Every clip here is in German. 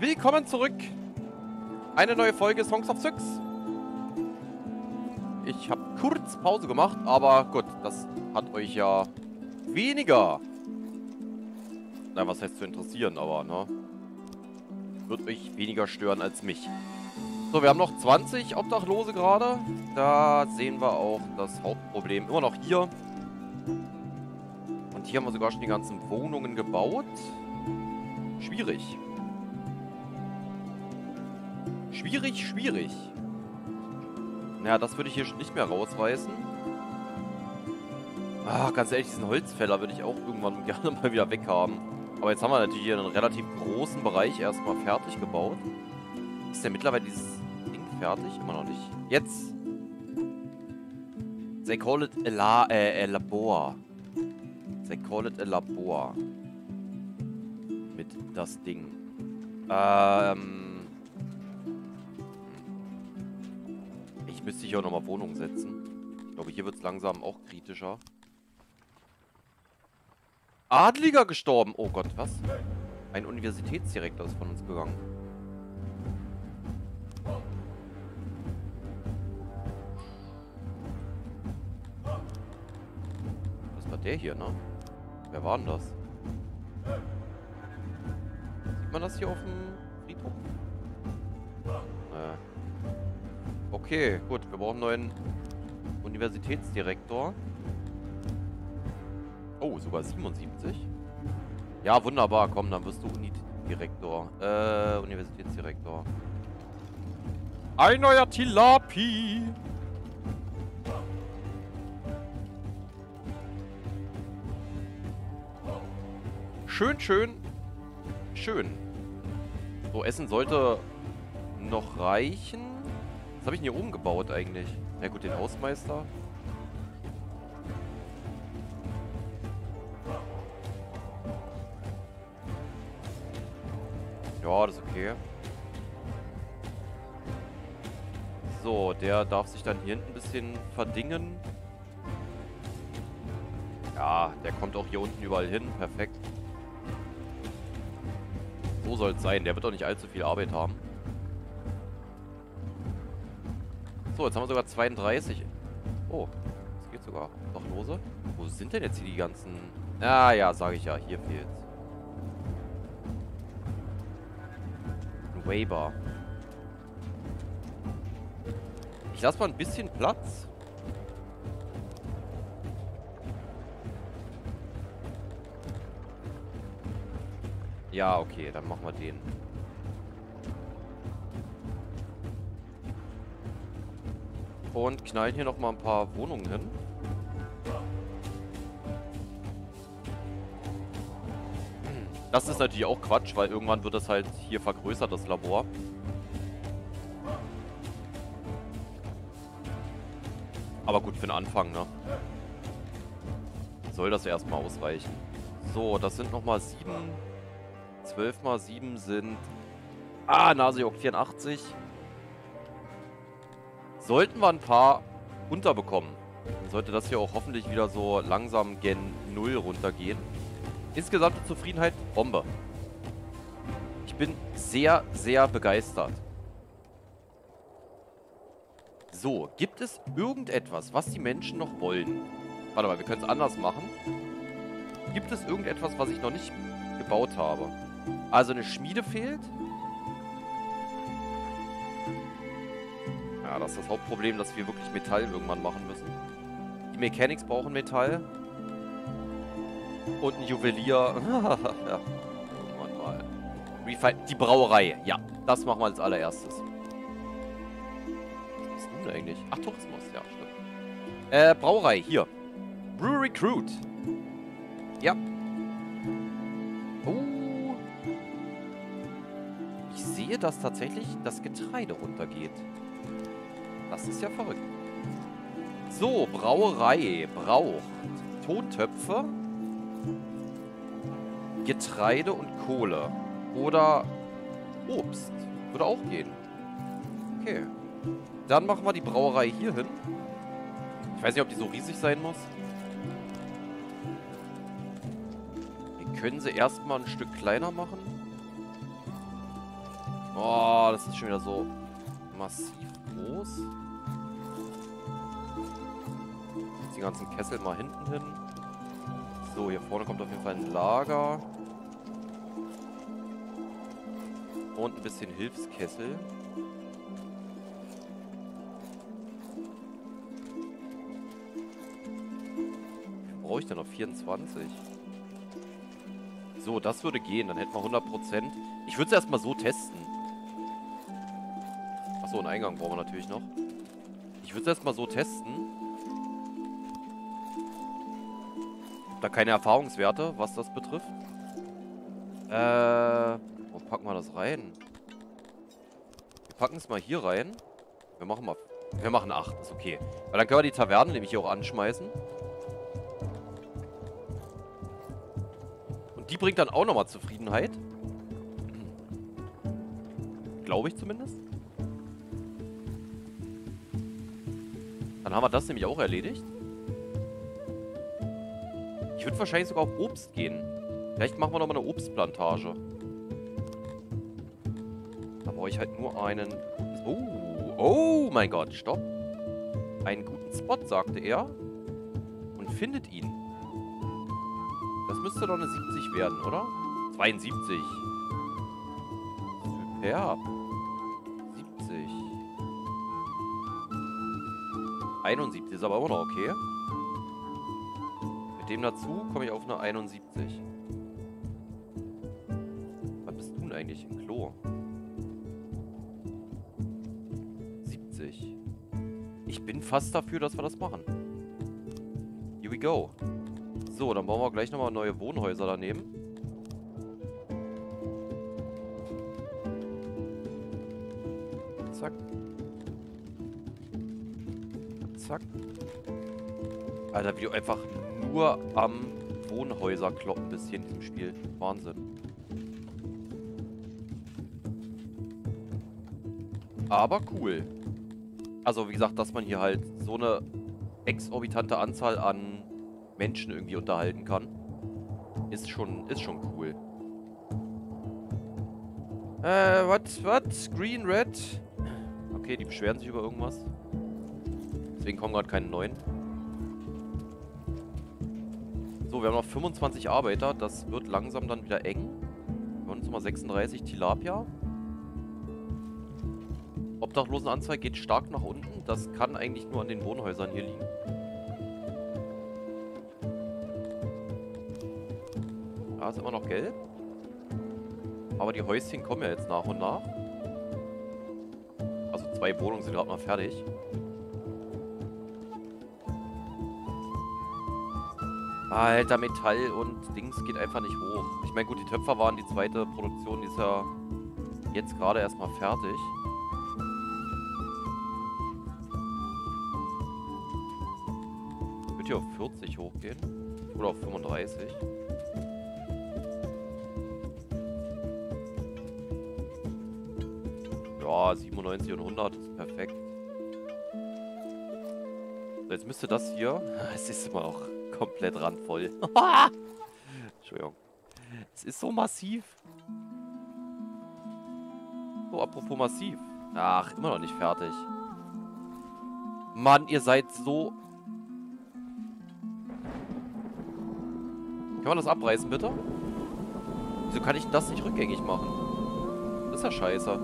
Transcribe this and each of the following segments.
Willkommen zurück. Eine neue Folge Songs of Six. Ich habe kurz Pause gemacht, aber gut, das hat euch ja weniger. Na, was heißt zu interessieren, aber, ne? Wird euch weniger stören als mich. So, wir haben noch 20 Obdachlose gerade. Da sehen wir auch das Hauptproblem immer noch hier. Und hier haben wir sogar schon die ganzen Wohnungen gebaut. Schwierig. Schwierig, schwierig. Naja, das würde ich hier nicht mehr rausreißen. Ah, ganz ehrlich, diesen Holzfäller würde ich auch irgendwann gerne mal wieder weghaben. Aber jetzt haben wir natürlich hier einen relativ großen Bereich erstmal fertig gebaut. Ist denn mittlerweile dieses Ding fertig? Immer noch nicht. Jetzt! They call it a, la äh, a Labor. They call it a Labor. Mit das Ding. Ähm... müsste hier auch nochmal Wohnungen setzen. Ich glaube, hier wird es langsam auch kritischer. Adliger gestorben. Oh Gott, was? Ein Universitätsdirektor ist von uns gegangen. Das war der hier, ne? Wer war denn das? Sieht man das hier auf dem Friedhof? Okay, gut. Wir brauchen einen neuen Universitätsdirektor. Oh, sogar 77. Ja, wunderbar. Komm, dann wirst du Unidirektor. Äh, Universitätsdirektor. Ein neuer Tilapi. Schön, schön. Schön. So, Essen sollte noch reichen. Habe ich denn hier oben gebaut eigentlich? Na ja, gut, den Hausmeister. Ja, das ist okay. So, der darf sich dann hier hinten ein bisschen verdingen. Ja, der kommt auch hier unten überall hin. Perfekt. So soll es sein. Der wird doch nicht allzu viel Arbeit haben. So, jetzt haben wir sogar 32. Oh, das geht sogar. Doch lose. Wo sind denn jetzt hier die ganzen... Ah ja, sage ich ja. Hier fehlt's. Weber. Ich lasse mal ein bisschen Platz. Ja, okay, dann machen wir den. Und knallen hier noch mal ein paar Wohnungen hin. Das ist natürlich auch Quatsch, weil irgendwann wird das halt hier vergrößert, das Labor. Aber gut, für den Anfang, ne? Soll das erstmal ausreichen. So, das sind nochmal 7. 12 mal 7 sind... Ah, Nasejock 84. Sollten wir ein paar unterbekommen, sollte das hier auch hoffentlich wieder so langsam gen 0 runtergehen. Insgesamte Zufriedenheit, Bombe. Ich bin sehr, sehr begeistert. So, gibt es irgendetwas, was die Menschen noch wollen? Warte mal, wir können es anders machen. Gibt es irgendetwas, was ich noch nicht gebaut habe? Also eine Schmiede fehlt. Das ist das Hauptproblem, dass wir wirklich Metall irgendwann machen müssen. Die Mechanics brauchen Metall. Und ein Juwelier. ja, irgendwann mal. Refi die Brauerei. Ja, das machen wir als allererstes. Was bist du denn eigentlich? Ach, Tourismus. Ja, stimmt. Äh, Brauerei. Hier. Brew Recruit. Ja. Oh. Ich sehe, dass tatsächlich das Getreide runtergeht. Das ist ja verrückt. So, Brauerei braucht Tontöpfe Getreide und Kohle. Oder Obst. Würde auch gehen. Okay. Dann machen wir die Brauerei hier hin. Ich weiß nicht, ob die so riesig sein muss. Wir können sie erstmal ein Stück kleiner machen. Oh, das ist schon wieder so massiv groß. Die ganzen Kessel mal hinten hin. So, hier vorne kommt auf jeden Fall ein Lager. Und ein bisschen Hilfskessel. brauche ich denn noch? 24. So, das würde gehen. Dann hätten wir 100%. Ich würde es erstmal so testen. Achso, einen Eingang brauchen wir natürlich noch. Ich würde es erstmal so testen. Da keine Erfahrungswerte, was das betrifft. Äh, wo packen wir das rein? Wir packen es mal hier rein. Wir machen mal... Wir machen 8, ist okay. Weil dann können wir die Taverne nämlich hier auch anschmeißen. die bringt dann auch nochmal Zufriedenheit. Glaube ich zumindest. Dann haben wir das nämlich auch erledigt. Würde wahrscheinlich sogar auf Obst gehen. Vielleicht machen wir nochmal eine Obstplantage. Da brauche ich halt nur einen... Oh, oh mein Gott, stopp. Einen guten Spot, sagte er. Und findet ihn. Das müsste doch eine 70 werden, oder? 72. Superb. 70. 71 ist aber immer noch okay. Dem dazu komme ich auf eine 71. Was bist du denn eigentlich im Klo? 70. Ich bin fast dafür, dass wir das machen. Here we go. So, dann bauen wir gleich nochmal neue Wohnhäuser daneben. Zack. Zack. Alter, wie du einfach nur am Wohnhäuser kloppen bist hier in diesem Spiel. Wahnsinn. Aber cool. Also wie gesagt, dass man hier halt so eine exorbitante Anzahl an Menschen irgendwie unterhalten kann. Ist schon, ist schon cool. Äh, was, was? Green, Red? Okay, die beschweren sich über irgendwas. Deswegen kommen gerade keine neuen. So, wir haben noch 25 Arbeiter. Das wird langsam dann wieder eng. Wir haben uns mal 36 Tilapia. Obdachlosenanzahl geht stark nach unten. Das kann eigentlich nur an den Wohnhäusern hier liegen. Da ist immer noch gelb. Aber die Häuschen kommen ja jetzt nach und nach. Also zwei Wohnungen sind gerade mal fertig. Alter, Metall und Dings geht einfach nicht hoch. Ich meine, gut, die Töpfer waren die zweite Produktion, die ist ja jetzt gerade erstmal fertig. Würde hier auf 40 hochgehen. Oder auf 35. Ja, 97 und 100 ist perfekt. So, jetzt müsste das hier... Es ist immer auch komplett randvoll. Entschuldigung. Es ist so massiv. So, apropos massiv. Ach, immer noch nicht fertig. Mann, ihr seid so... Kann man das abreißen, bitte? Wieso kann ich das nicht rückgängig machen? Das ist ja scheiße.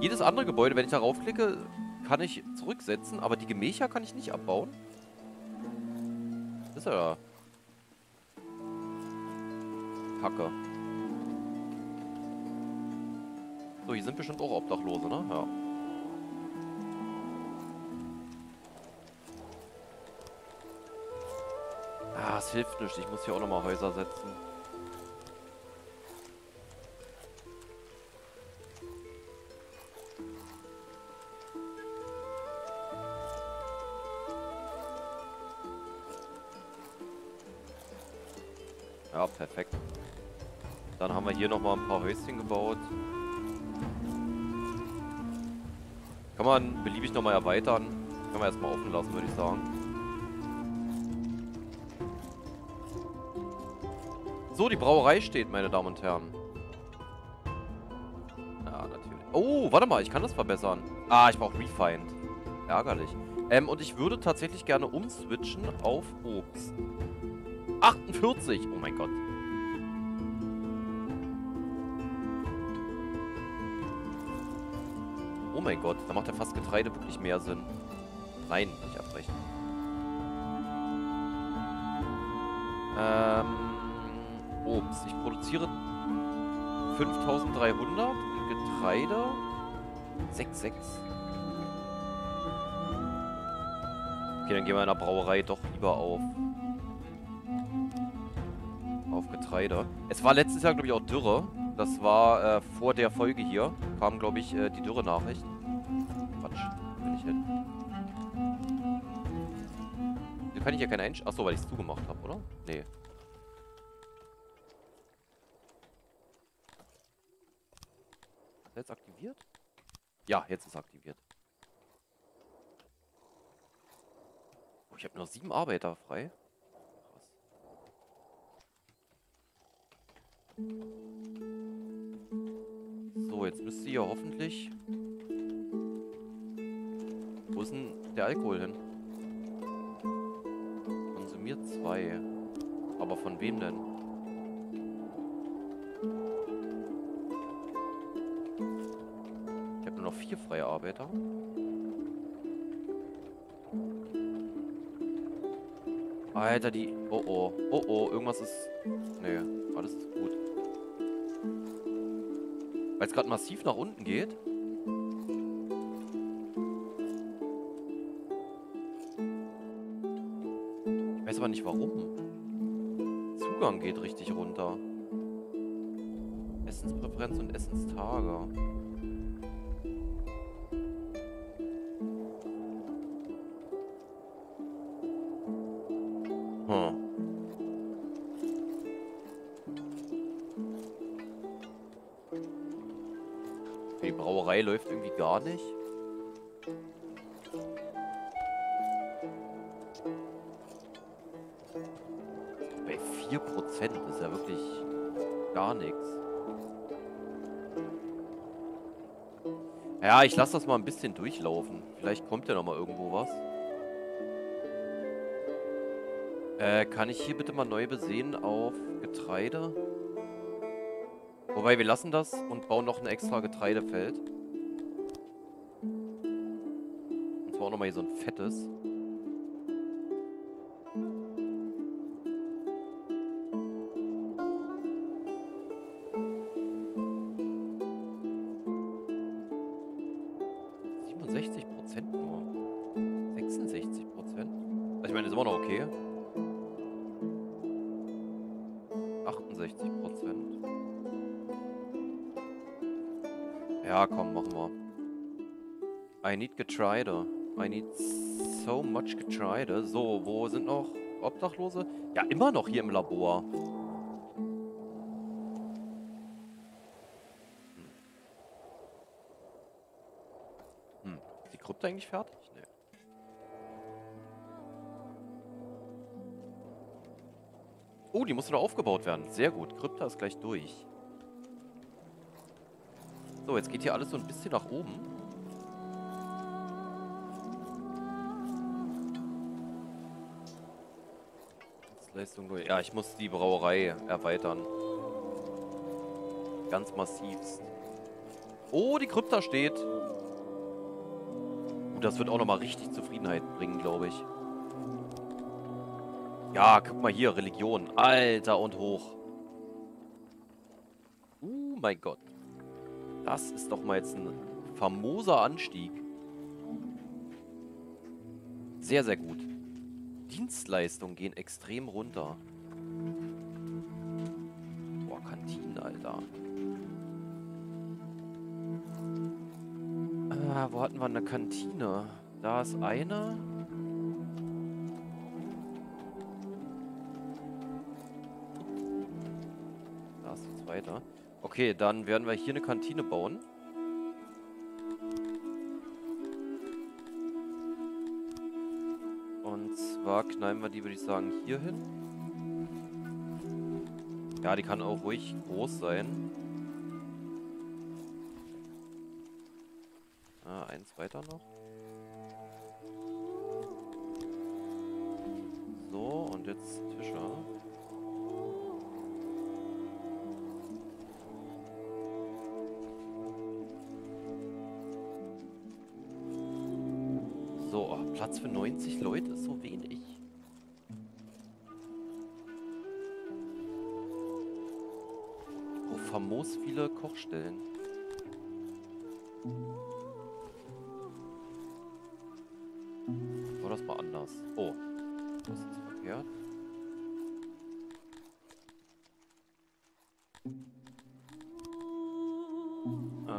Jedes andere Gebäude, wenn ich darauf klicke, kann ich zurücksetzen, aber die Gemächer kann ich nicht abbauen. Ist ja... Kacke. So, hier sind bestimmt auch Obdachlose, ne? Ja. Ah, es hilft nicht. Ich muss hier auch nochmal Häuser setzen. Ja, perfekt. Dann haben wir hier nochmal ein paar Häuschen gebaut. Kann man beliebig nochmal erweitern. Können wir erstmal offen lassen, würde ich sagen. So, die Brauerei steht, meine Damen und Herren. Ja, Oh, warte mal, ich kann das verbessern. Ah, ich brauche Refined. Ärgerlich. Ähm, und ich würde tatsächlich gerne umswitchen auf Obst. 48! Oh mein Gott. Oh mein Gott, da macht ja fast Getreide wirklich mehr Sinn. Nein, nicht abbrechen. Ähm, Obst. Ich produziere 5300 und Getreide 6,6. Okay, dann gehen wir in der Brauerei doch lieber auf. Auf Getreide. Es war letztes Jahr, glaube ich, auch Dürre. Das war äh, vor der Folge hier. Kam, glaube ich, äh, die Dürre-Nachricht. Quatsch. Bin ich hin. Hier kann ich ja keine Einsch... Achso, weil ich es zugemacht habe, oder? Nee. Jetzt aktiviert? Ja, jetzt ist aktiviert. Oh, ich habe nur sieben Arbeiter frei. So, jetzt müsste hier hoffentlich... Wo ist denn der Alkohol hin? Konsumiert zwei. Aber von wem denn? vier freie Arbeiter. Alter, die... Oh oh. Oh oh, irgendwas ist... Nee, alles ist gut. Weil es gerade massiv nach unten geht. Ich weiß aber nicht warum. Zugang geht richtig runter. Essenspräferenz und Essenstage. Gar nicht. Bei 4% ist ja wirklich gar nichts. Ja, ich lasse das mal ein bisschen durchlaufen. Vielleicht kommt ja noch mal irgendwo was. Äh, kann ich hier bitte mal neu besehen auf Getreide? Wobei, wir lassen das und bauen noch ein extra Getreidefeld. Nochmal hier so ein fettes. Prozent nur. 66 Prozent. Also ich meine, ist immer noch okay. 68 Prozent. Ja, komm, machen wir. I need Getreide. I need so much Getreide. So, wo sind noch Obdachlose? Ja, immer noch hier im Labor. Hm. Hm. Ist die Krypta eigentlich fertig? Nee. Oh, die muss noch aufgebaut werden. Sehr gut. Krypta ist gleich durch. So, jetzt geht hier alles so ein bisschen nach oben. Leistung durch. Ja, ich muss die Brauerei erweitern. Ganz massivst. Oh, die Krypta steht. Und das wird auch nochmal richtig Zufriedenheit bringen, glaube ich. Ja, guck mal hier, Religion. Alter und hoch. Oh mein Gott. Das ist doch mal jetzt ein famoser Anstieg. Sehr, sehr gut. Dienstleistungen gehen extrem runter. Boah, Kantinen, Alter. Ah, wo hatten wir eine Kantine? Da ist eine. Da ist die zweite. Okay, dann werden wir hier eine Kantine bauen. Zwar knallen wir die, würde ich sagen, hier hin. Ja, die kann auch ruhig groß sein. geht's weiter noch. So, und jetzt Tische. Platz für 90 Leute ist so wenig. Oh, famos viele Kochstellen. War das mal anders? Oh, das ist verkehrt. Äh,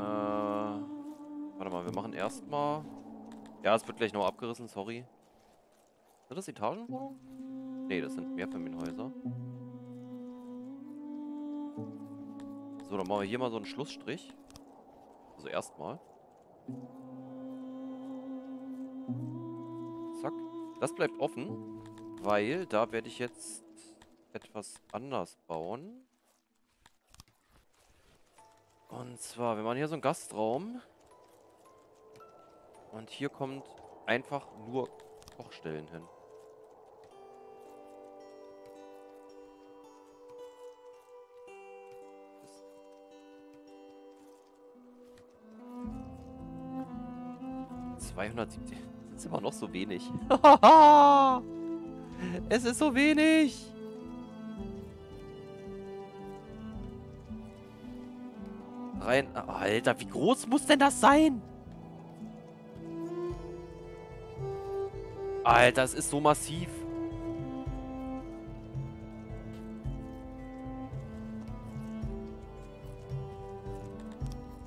warte mal, wir machen erstmal... Ja, es wird gleich noch abgerissen, sorry. Sind das Etagenwohnungen? Ne, das sind Mehrfamilienhäuser. So, dann machen wir hier mal so einen Schlussstrich. Also erstmal. Zack. Das bleibt offen, weil da werde ich jetzt etwas anders bauen. Und zwar, wir machen hier so einen Gastraum. Und hier kommt einfach nur Kochstellen hin. 270. Das ist immer noch so wenig. es ist so wenig. Rein. Alter, wie groß muss denn das sein? Alter, es ist so massiv.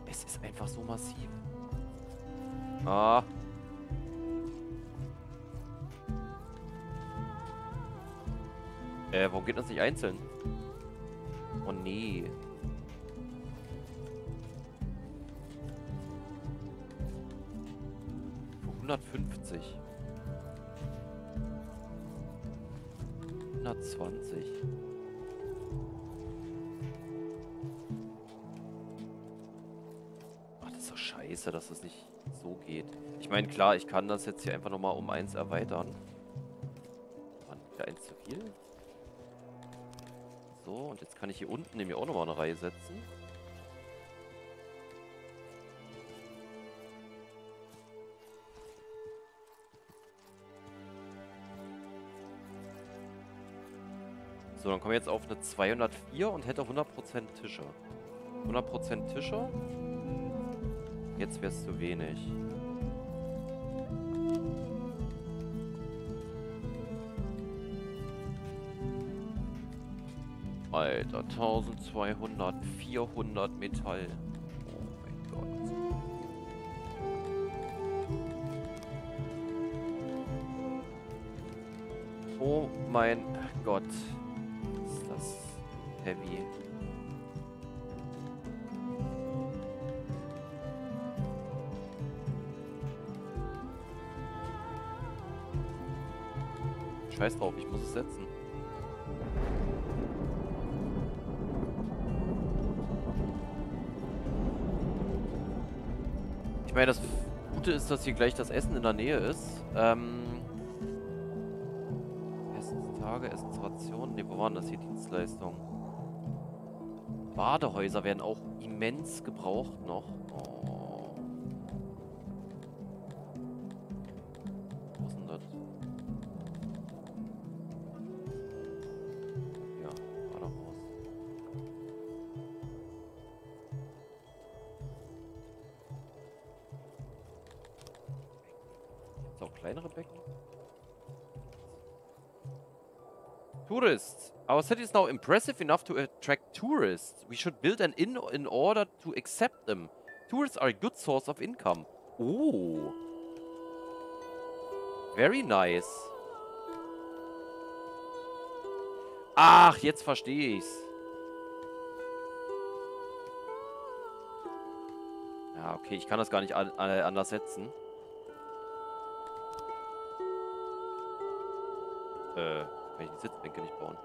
Es ist einfach so massiv. Ah. Äh, warum geht das nicht einzeln? Oh nee. Für 150. 120. Ach, das ist doch scheiße, dass das nicht so geht. Ich meine, klar, ich kann das jetzt hier einfach nochmal um eins erweitern. Mann, wieder eins zu viel. So, und jetzt kann ich hier unten nämlich auch nochmal eine Reihe setzen. So, dann kommen wir jetzt auf eine 204 und hätte 100% Tische. 100% Tische. Jetzt wäre es zu wenig. Alter, 1200, 400 Metall. Oh mein Gott. Oh mein Gott heavy. Scheiß drauf, ich muss es setzen. Ich meine, das Gute ist, dass hier gleich das Essen in der Nähe ist. Ähm, Essenstage, Essensrationen. Ne, wo waren das hier? Dienstleistungen. Badehäuser werden auch immens gebraucht noch. Oh. City is now impressive enough to attract tourists. We should build an inn in order to accept them. Tourists are a good source of income. Oh. Very nice. Ach, jetzt verstehe ich's. Ja, okay, ich kann das gar nicht an, äh, anders setzen. Äh, kann ich die Sitzbänke nicht bauen.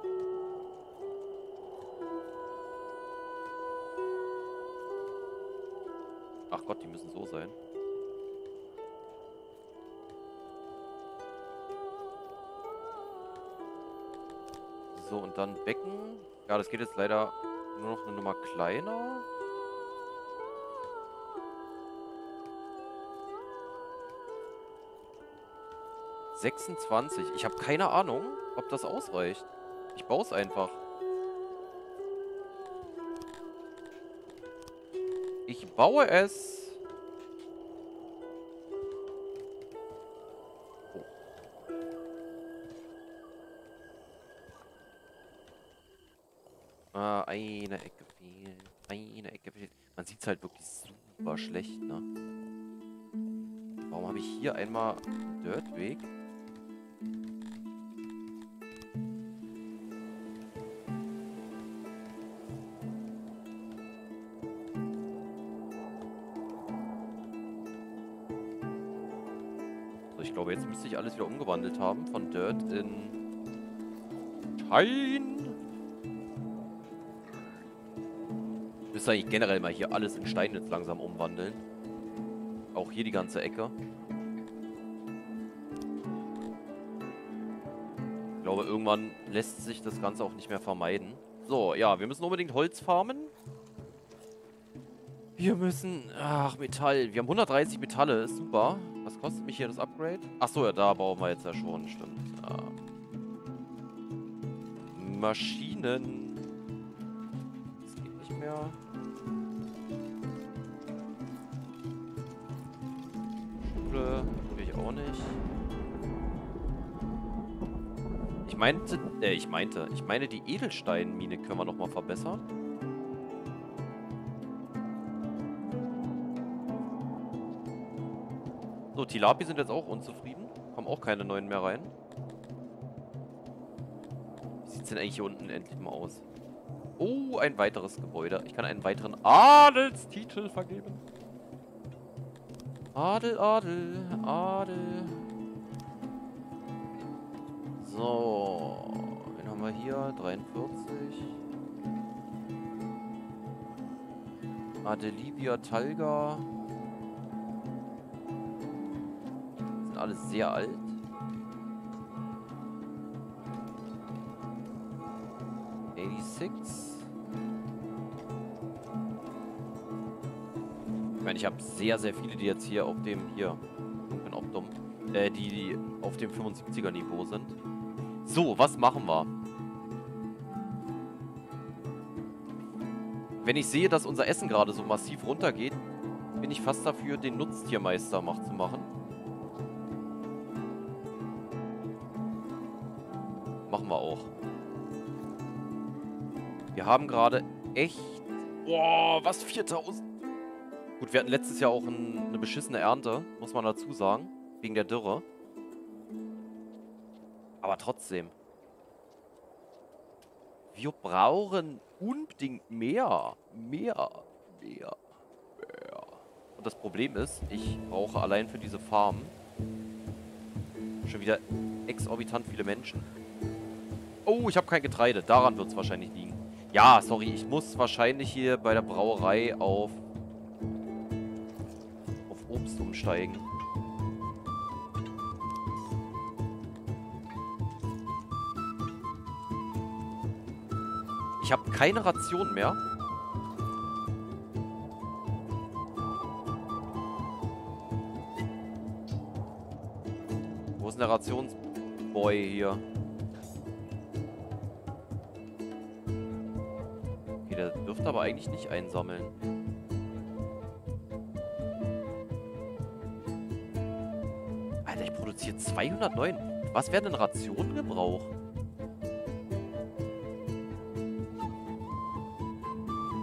Gott, die müssen so sein. So, und dann Becken. Ja, das geht jetzt leider nur noch eine Nummer kleiner. Sechsundzwanzig. Ich habe keine Ahnung, ob das ausreicht. Ich baue es einfach. Ich baue es. Eine Ecke fehlt. Eine Ecke fehlt. Man sieht es halt wirklich super schlecht, ne? Warum habe ich hier einmal einen Dirtweg? So, ich glaube, jetzt müsste ich alles wieder umgewandelt haben. Von Dirt in Stein. Müsste eigentlich generell mal hier alles in Stein jetzt langsam umwandeln. Auch hier die ganze Ecke. Ich glaube, irgendwann lässt sich das Ganze auch nicht mehr vermeiden. So, ja, wir müssen unbedingt Holz farmen. Wir müssen... Ach, Metall. Wir haben 130 Metalle. Ist super. Was kostet mich hier das Upgrade? Achso, ja, da bauen wir jetzt ja schon. Stimmt. Ja. Maschinen. Nicht. Ich meinte, äh, ich meinte, ich meine, die Edelsteinmine können wir nochmal verbessern. So, Tilapi sind jetzt auch unzufrieden. Kommen auch keine neuen mehr rein. Wie sieht es denn eigentlich hier unten endlich mal aus? Oh, ein weiteres Gebäude. Ich kann einen weiteren Adelstitel vergeben. Adel, Adel, Adel. So. Wen haben wir hier? 43. Adelivia Talga. Sind alles sehr alt. Eighty-six. Ich meine, ich habe sehr, sehr viele, die jetzt hier auf dem, hier, ich bin auch dumm, äh, die, die auf dem 75er Niveau sind. So, was machen wir? Wenn ich sehe, dass unser Essen gerade so massiv runtergeht, bin ich fast dafür, den Nutztiermeister macht zu machen. Machen wir auch. Wir haben gerade echt... Boah, was? 4000? Gut, wir hatten letztes Jahr auch ein, eine beschissene Ernte, muss man dazu sagen. Wegen der Dürre. Aber trotzdem. Wir brauchen unbedingt mehr. Mehr. Mehr. Mehr. Und das Problem ist, ich brauche allein für diese Farm schon wieder exorbitant viele Menschen. Oh, ich habe kein Getreide. Daran wird es wahrscheinlich liegen. Ja, sorry, ich muss wahrscheinlich hier bei der Brauerei auf Obst umsteigen. Ich habe keine Ration mehr. Wo ist denn der Rationsboy hier? Okay, der dürfte aber eigentlich nicht einsammeln. 209. Was wäre denn Rationengebrauch?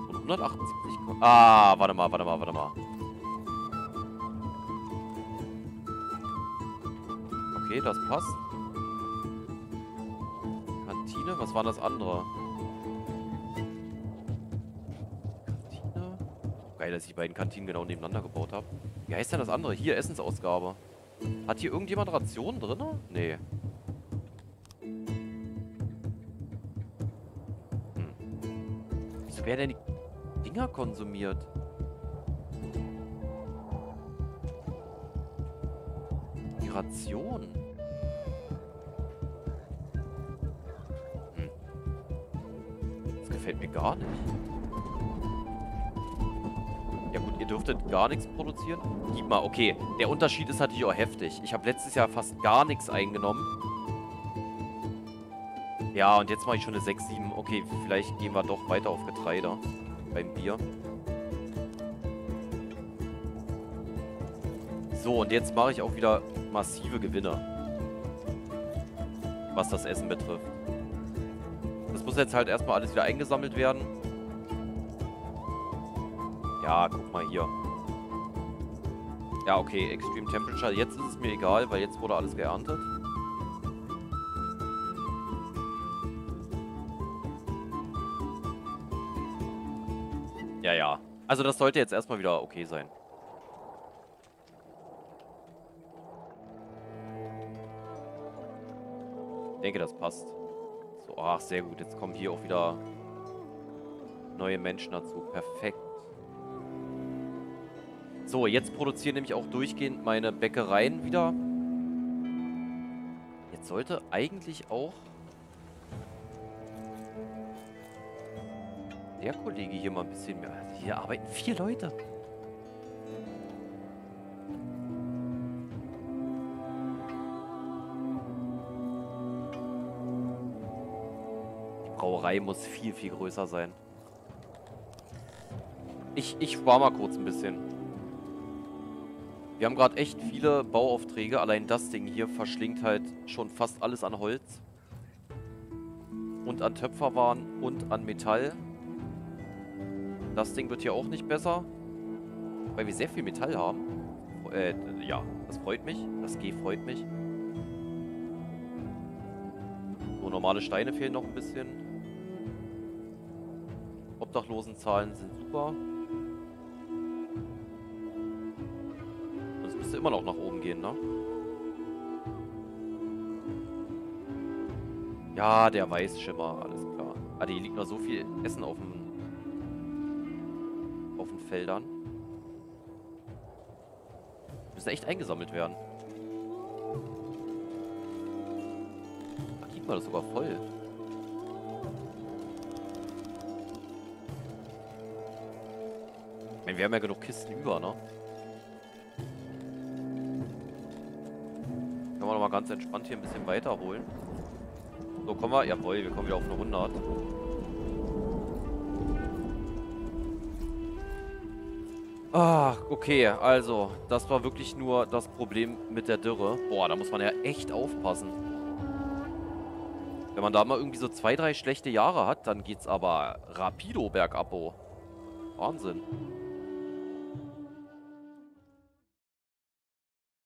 Und 178. Ah, warte mal, warte mal, warte mal. Okay, das passt. Kantine, was war das andere? Kantine. Geil, dass ich beiden Kantinen genau nebeneinander gebaut habe. Wie heißt denn das andere? Hier, Essensausgabe. Hat hier irgendjemand Rationen drin? Nee. Hm. Wieso werden denn die Dinger konsumiert? Die Ration. Hm. gefällt mir gar nicht. Dürftet gar nichts produzieren. Gib mal, okay. Der Unterschied ist natürlich auch heftig. Ich habe letztes Jahr fast gar nichts eingenommen. Ja, und jetzt mache ich schon eine 6, 7. Okay, vielleicht gehen wir doch weiter auf Getreide. Beim Bier. So, und jetzt mache ich auch wieder massive Gewinne. Was das Essen betrifft. Das muss jetzt halt erstmal alles wieder eingesammelt werden. Ja, guck mal hier. Ja, okay, Extreme Temperature. Jetzt ist es mir egal, weil jetzt wurde alles geerntet. Ja, ja. Also das sollte jetzt erstmal wieder okay sein. Ich denke, das passt. So, ach, sehr gut. Jetzt kommen hier auch wieder neue Menschen dazu. Perfekt. So, jetzt produzieren nämlich auch durchgehend meine Bäckereien wieder. Jetzt sollte eigentlich auch der Kollege hier mal ein bisschen mehr... Hier arbeiten vier Leute. Die Brauerei muss viel, viel größer sein. Ich, ich spare mal kurz ein bisschen. Wir haben gerade echt viele Bauaufträge. Allein das Ding hier verschlingt halt schon fast alles an Holz. Und an Töpferwaren und an Metall. Das Ding wird hier auch nicht besser. Weil wir sehr viel Metall haben. Äh, ja, das freut mich. Das G freut mich. So, normale Steine fehlen noch ein bisschen. Obdachlosenzahlen sind super. Immer noch nach oben gehen, ne? Ja, der Weißschimmer, alles klar. Ah, hier liegt noch so viel Essen auf dem auf den Feldern. Die müssen echt eingesammelt werden. Ach, guck mal, das sogar voll. Ich meine, wir haben ja genug Kisten über, ne? Mal ganz entspannt hier ein bisschen weiterholen. So, kommen wir. Jawohl, wir kommen wieder auf eine 100. Ach, okay, also, das war wirklich nur das Problem mit der Dürre. Boah, da muss man ja echt aufpassen. Wenn man da mal irgendwie so zwei, drei schlechte Jahre hat, dann geht's aber rapido bergab. Oh. Wahnsinn.